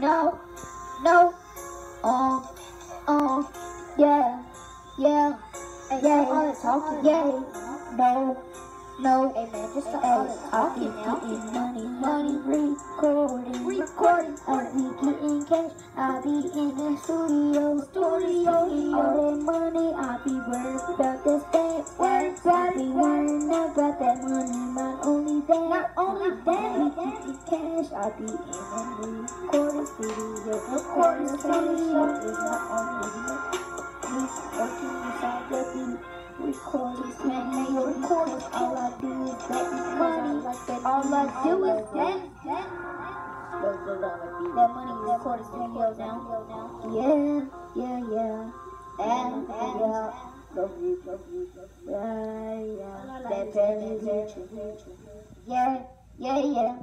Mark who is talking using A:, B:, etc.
A: no, no. Oh, oh, yeah, yeah, yeah, all the talking, yeah, no, no.
B: Hey man, just stop
A: Hey,
B: all the talking
A: be
B: now.
A: getting money, money, recording, recording. I be getting cash, I'll be in the studio, studio. All that money, I'll be worried about the stat, work. I be worrying about that money, not only that, not only that. I be getting cash, I be in the recording studio, recording studio. It's not only that. We working inside the beat. Recording, man, they recording. All I do is that money. All I do is that.
B: That money recorded studios now.
A: Yeah, yeah, yeah. And, and, yeah. Yeah, yeah. Yeah, yeah, yeah.